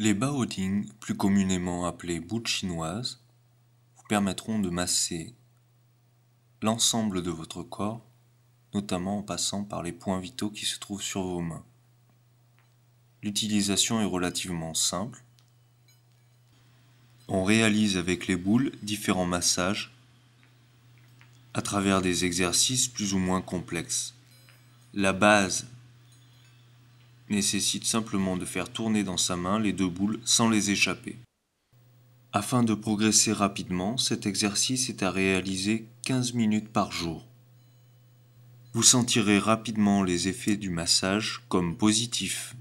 Les baoding, plus communément appelés boules chinoises, vous permettront de masser l'ensemble de votre corps, notamment en passant par les points vitaux qui se trouvent sur vos mains. L'utilisation est relativement simple. On réalise avec les boules différents massages à travers des exercices plus ou moins complexes. La base nécessite simplement de faire tourner dans sa main les deux boules sans les échapper. Afin de progresser rapidement, cet exercice est à réaliser 15 minutes par jour. Vous sentirez rapidement les effets du massage comme positifs